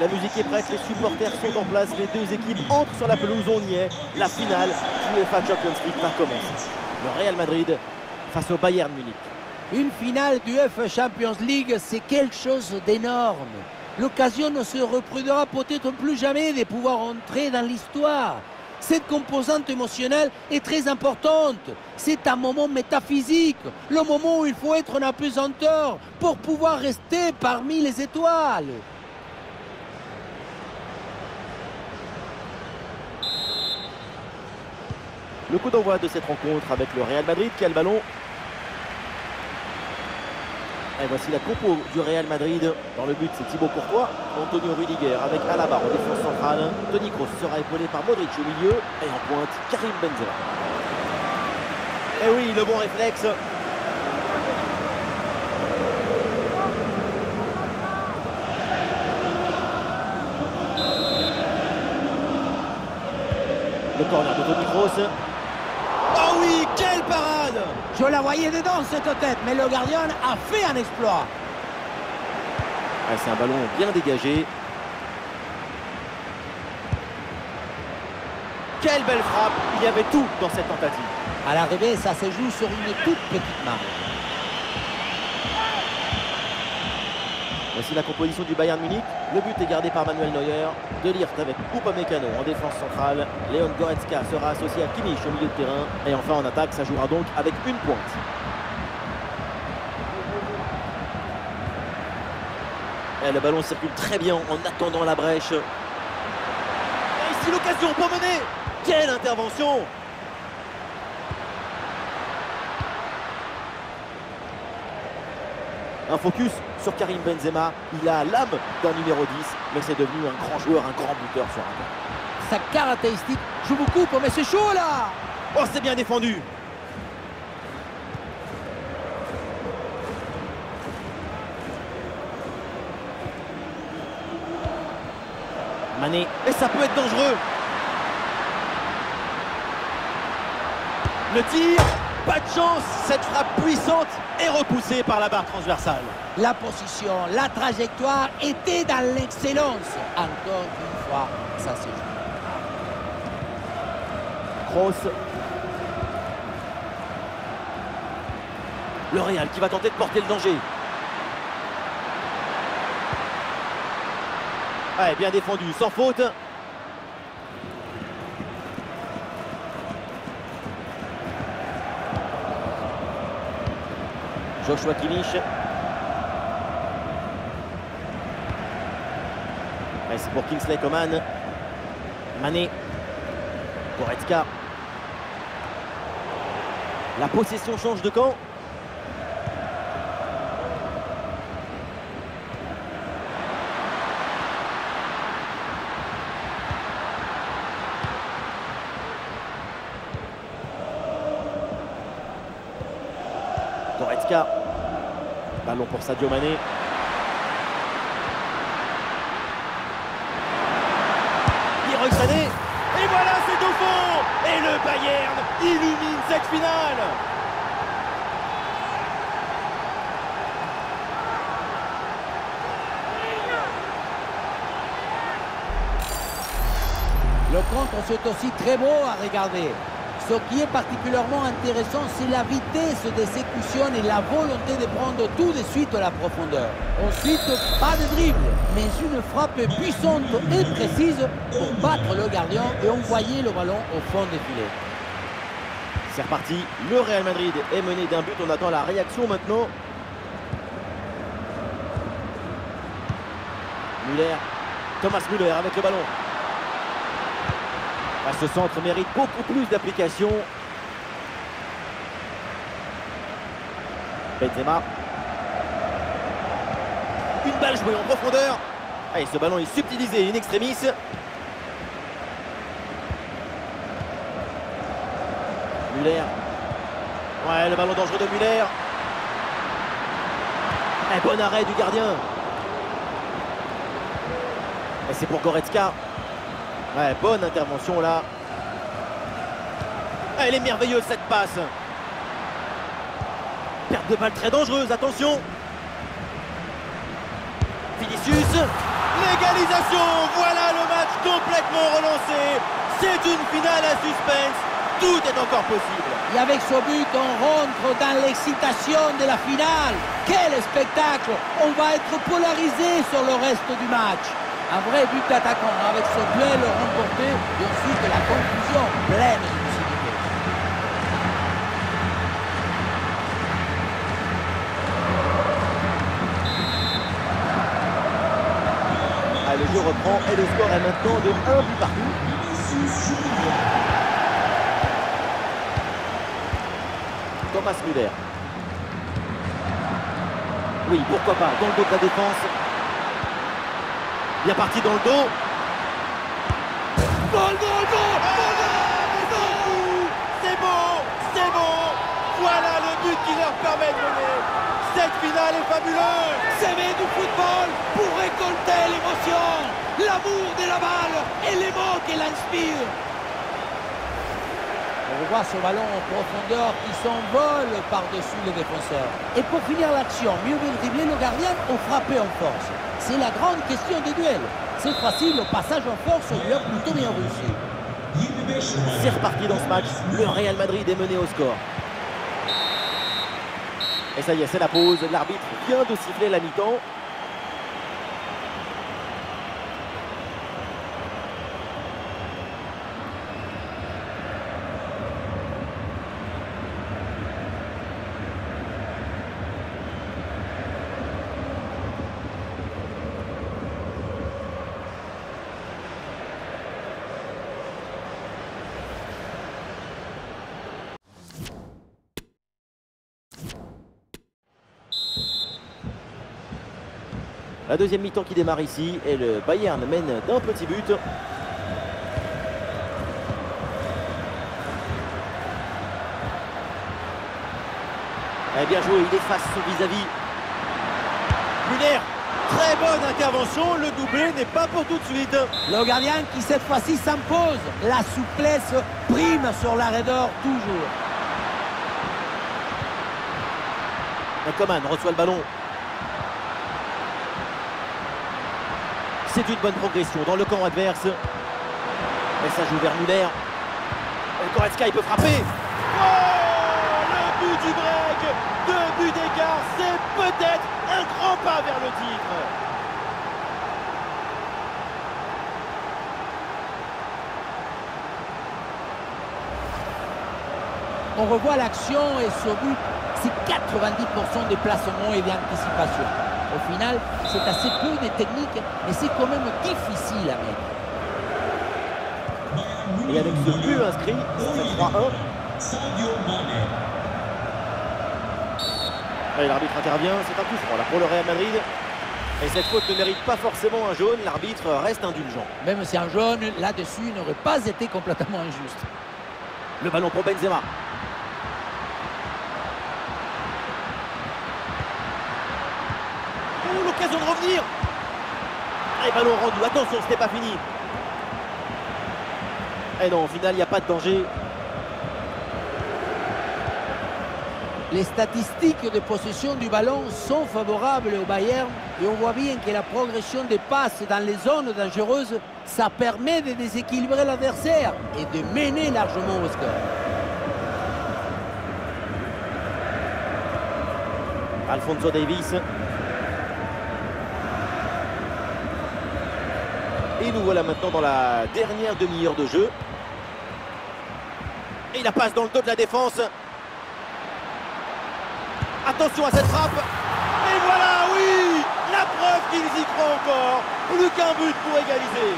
La musique est prête, les supporters sont en place, les deux équipes entrent sur la pelouse, on y est. La finale du UEFA Champions League va commencer. Le Real Madrid face au Bayern Munich. Une finale du UEFA Champions League, c'est quelque chose d'énorme. L'occasion ne se reproduira peut-être plus jamais de pouvoir entrer dans l'histoire. Cette composante émotionnelle est très importante. C'est un moment métaphysique, le moment où il faut être en apesanteur pour pouvoir rester parmi les étoiles. Le coup d'envoi de cette rencontre avec le Real Madrid qui a le ballon. Et voici la compo du Real Madrid. Dans le but, c'est Thibaut Courtois, Antonio Rudiger avec Alaba en défense centrale. Toni Kroos sera épaulé par Modric au milieu. Et en pointe, Karim Benzema. Et oui, le bon réflexe. Le corner de Toni Kroos. Parade Je la voyais dedans cette tête, mais le gardien a fait un exploit. Ah, C'est un ballon bien dégagé. Quelle belle frappe Il y avait tout dans cette tentative. À l'arrivée, ça se joue sur une toute petite marque. Voici la composition du Bayern Munich. Le but est gardé par Manuel Neuer. De Ligt avec Upamecano en défense centrale. Léon Goretzka sera associé à Kimmich au milieu de terrain. Et enfin en attaque, ça jouera donc avec une pointe. Et le ballon circule très bien en attendant la brèche. Et ici l'occasion pour mener. Quelle intervention Un focus sur Karim Benzema. Il a l'âme d'un numéro 10, mais c'est devenu un grand joueur, un grand buteur sur un. Sa caractéristique joue beaucoup, mais c'est chaud là. Oh, c'est bien défendu. Mané, et ça peut être dangereux. Le tir, pas de chance, cette frappe puissante est repoussée par la barre transversale. La position, la trajectoire était dans l'excellence. Encore une fois, ça se joue. Kroos. Le Real qui va tenter de porter le danger. Ouais, bien défendu, sans faute. Joshua Kimmich. C'est pour Kingsley Coman. Mané. Goretzka. La possession change de camp. Ballon pour Sadio Mané. Leroy Sané. Et voilà, c'est au fond Et le Bayern illumine cette finale Le contre, c'est aussi très beau à regarder. Ce qui est particulièrement intéressant, c'est la vitesse d'exécution et la volonté de prendre tout de suite la profondeur. Ensuite, pas de dribble, mais une frappe puissante et précise pour battre le gardien et envoyer le ballon au fond des filets. C'est reparti, le Real Madrid est mené d'un but, on attend la réaction maintenant. Müller, Thomas Müller avec le ballon. Ce centre mérite beaucoup plus d'application. Benzema. Une balle jouée en profondeur. Ah, et ce ballon est subtilisé in extremis. Muller. Ouais, le ballon dangereux de Muller. Un bon arrêt du gardien. Et c'est pour Goretzka. Bonne intervention là. Elle est merveilleuse cette passe. Perte de balle très dangereuse, attention. Vinicius, l'égalisation, voilà le match complètement relancé. C'est une finale à suspense, tout est encore possible. Et avec ce but, on rentre dans l'excitation de la finale. Quel spectacle On va être polarisé sur le reste du match. Un vrai but d'attaquant avec ce duel remporté et ensuite la conclusion pleine de. Ah, le jeu reprend et le score est maintenant de 1 but partout. Thomas Müller. Oui, pourquoi pas, dans le dos de la défense. Bien parti dans le dos. Goal, goal, goal C'est bon, c'est bon. Voilà le but qui leur permet de mener. Cette finale est fabuleuse. S'aimer du football pour récolter l'émotion, l'amour de la balle et les mots qu'elle inspire. On revoit ce ballon en profondeur qui s'envole par-dessus les défenseurs. Et pour finir l'action, mieux vaut dribbler le gardien ou frapper en force C'est la grande question des duels. Cette fois-ci, le passage en force lui a plutôt bien réussi. C'est reparti dans ce match. Le Real Madrid est mené au score. Et ça y est, c'est la pause. L'arbitre vient de siffler la mi-temps. La deuxième mi-temps qui démarre ici et le Bayern mène d'un petit but. Eh bien joué, il efface son vis-à-vis. Muller, très bonne intervention, le doublé n'est pas pour tout de suite. Le gardien qui cette fois-ci s'impose. La souplesse prime sur la raideur toujours. Coman reçoit le ballon. C'est une bonne progression dans le camp adverse. Joue vers Muller. Et Goretzka, il peut frapper. Le but du break Deux buts d'écart, c'est peut-être un grand pas vers le titre. On revoit l'action et ce but, c'est 90% de placement et d'anticipation. Au final, c'est assez peu de technique, mais c'est quand même difficile à mettre. Et avec ce but inscrit, c'est 3-1. Allez, l'arbitre intervient, c'est un coup franc là pour le Real Madrid. Et cette faute ne mérite pas forcément un jaune, l'arbitre reste indulgent. Même si un jaune, là-dessus, n'aurait pas été complètement injuste. Le ballon pour Benzema. Oh, l'occasion de revenir Et ballon rendu, attention, ce n'est pas fini. Et non, au final, il n'y a pas de danger. Les statistiques de possession du ballon sont favorables au Bayern et on voit bien que la progression des passes dans les zones dangereuses, ça permet de déséquilibrer l'adversaire et de mener largement au score. Alfonso Davis. Et nous voilà maintenant dans la dernière demi-heure de jeu. Et la passe dans le dos de la défense. Attention à cette frappe. Et voilà, oui La preuve qu'ils y croient encore. Plus qu'un but pour égaliser.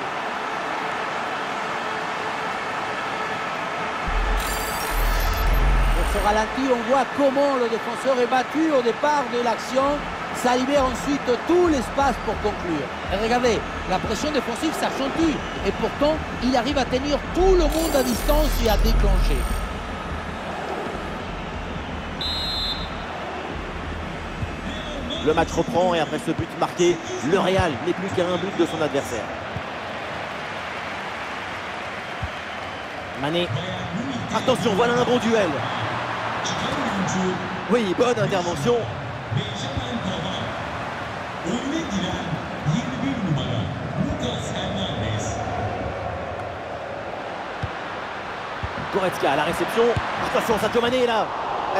Pour ce ralenti, on voit comment le défenseur est battu au départ de l'action. Ça libère ensuite tout l'espace pour conclure. Et regardez, la pression défensive s'accentue. Et pourtant, il arrive à tenir tout le monde à distance et à déclencher. Le match reprend et après ce but marqué, le Real n'est plus qu'à un but de son adversaire. Mané. Attention, voilà un bon duel. Oui, bonne intervention. Goretzka à la réception. Attention, Sadio Mané est là.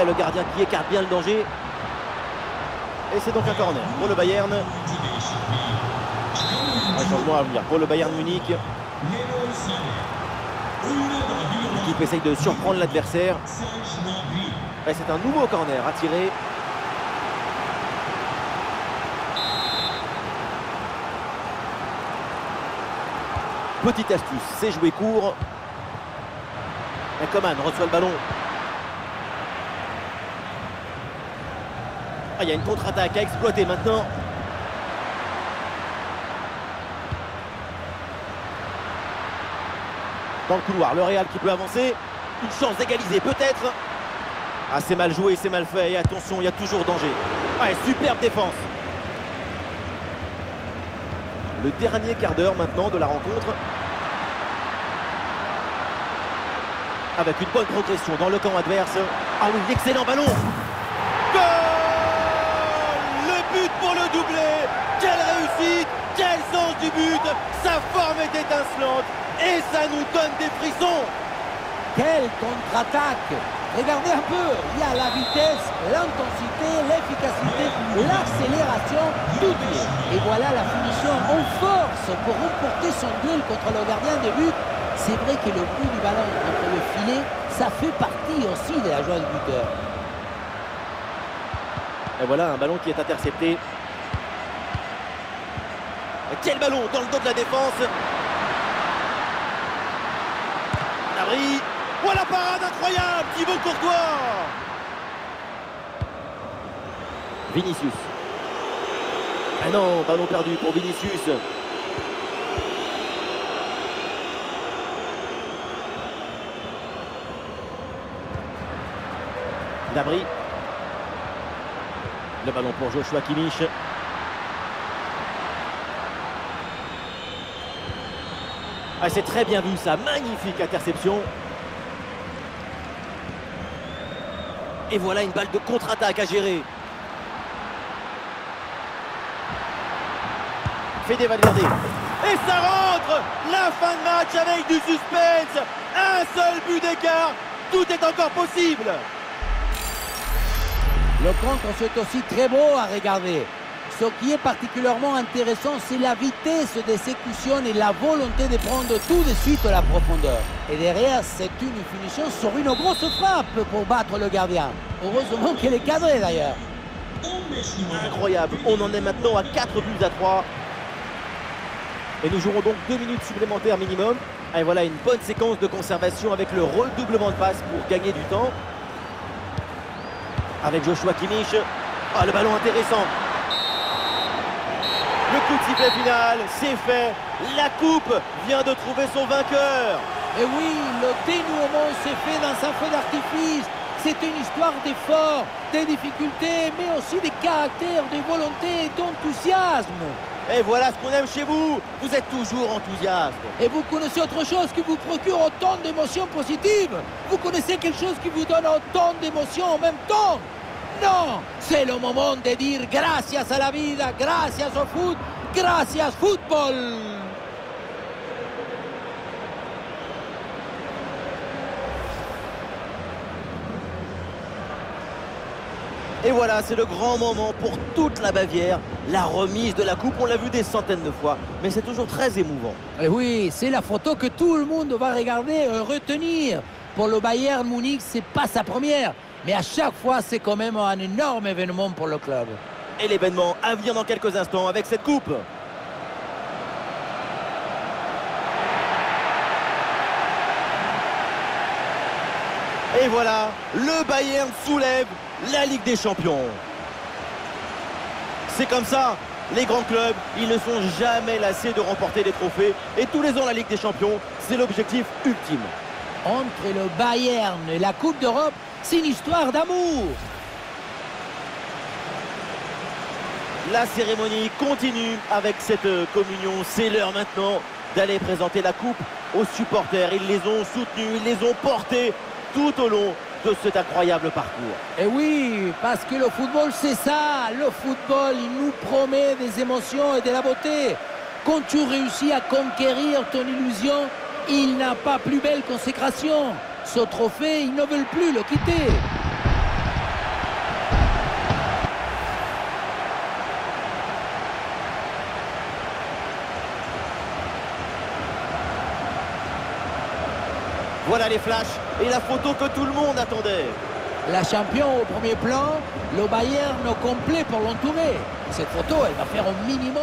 Et le gardien qui écarte bien le danger. Et c'est donc un corner pour le Bayern. À venir pour le Bayern Munich. L'équipe essaye de surprendre l'adversaire. Et c'est un nouveau corner à tirer. Petite astuce, c'est jouer court. Coman reçoit le ballon. Ah, il y a une contre-attaque à exploiter maintenant. Dans le couloir, le Real qui peut avancer. Une chance d'égaliser peut-être. Ah, c'est mal joué, c'est mal fait. Et attention, il y a toujours danger. Ouais, superbe défense. Le dernier quart d'heure maintenant de la rencontre. Avec une bonne progression dans le camp adverse. Ah oui, excellent ballon. Goal Le but pour le doublé. Quelle réussite Quel sens du but Sa forme est étincelante. Et ça nous donne des frissons. Quelle contre-attaque Regardez un peu, il y a la vitesse, l'intensité, l'efficacité, l'accélération, tout. Et voilà la finition en force pour remporter son duel contre le gardien de but. C'est vrai que le coup du ballon entre le filet, ça fait partie aussi de la joie du buteur. Et voilà un ballon qui est intercepté. Quel ballon dans le dos de la défense Labri voilà parade incroyable Thibaut Courtois Vinicius. Ah non, ballon perdu pour Vinicius. Le ballon pour Joshua Kimmich. Ah, c'est très bien vu ça, magnifique interception. Et voilà une balle de contre-attaque à gérer. Fede Valverde. Et ça rentre La fin de match avec du suspense Un seul but d'écart Tout est encore possible Le contre, c'est aussi très beau à regarder. Ce qui est particulièrement intéressant, c'est la vitesse d'exécution et la volonté de prendre tout de suite la profondeur. Et derrière, c'est une finition sur une grosse frappe pour battre le gardien. Heureusement qu'elle est cadrée d'ailleurs. Incroyable. On en est maintenant à 4 buts à 3. Et nous jouerons donc 2 minutes supplémentaires minimum. Et voilà une bonne séquence de conservation avec le redoublement de passe pour gagner du temps. Avec Joshua Kimmich. Ah, le ballon intéressant. Le coup de sifflet final, c'est fait. La coupe vient de trouver son vainqueur. Et oui, le dénouement s'est fait dans un feu d'artifice. C'est une histoire d'efforts, des difficultés, mais aussi des caractères, des volontés, d'enthousiasme. Et voilà ce qu'on aime chez vous. Vous êtes toujours enthousiaste. Et vous connaissez autre chose qui vous procure autant d'émotions positives? Vous connaissez quelque chose qui vous donne autant d'émotions en même temps? Non C'est le moment de dire gracias à la vida, gracias au foot, gracias football Et voilà, c'est le grand moment pour toute la Bavière. La remise de la coupe, on l'a vu des centaines de fois, mais c'est toujours très émouvant. Et oui, c'est la photo que tout le monde va regarder, et retenir. Pour le Bayern Munich, c'est pas sa première, mais à chaque fois, c'est quand même un énorme événement pour le club. Et l'événement à venir dans quelques instants avec cette coupe. Et voilà, le Bayern soulève la Ligue des Champions. C'est comme ça, les grands clubs, ils ne sont jamais lassés de remporter des trophées. Et tous les ans, la Ligue des Champions, c'est l'objectif ultime. Entre le Bayern et la Coupe d'Europe, c'est une histoire d'amour. La cérémonie continue avec cette communion. C'est l'heure maintenant d'aller présenter la coupe aux supporters. Ils les ont soutenus, ils les ont portés tout au long de cet incroyable parcours. Et oui, parce que le football, c'est ça. Le football, il nous promet des émotions et de la beauté. Quand tu réussis à conquérir ton illusion, il n'a pas plus belle consécration. Ce trophée, ils ne veulent plus le quitter. Voilà les flashs et la photo que tout le monde attendait. La champion au premier plan, le Bayern complet pour l'entourer. Cette photo, elle va faire au minimum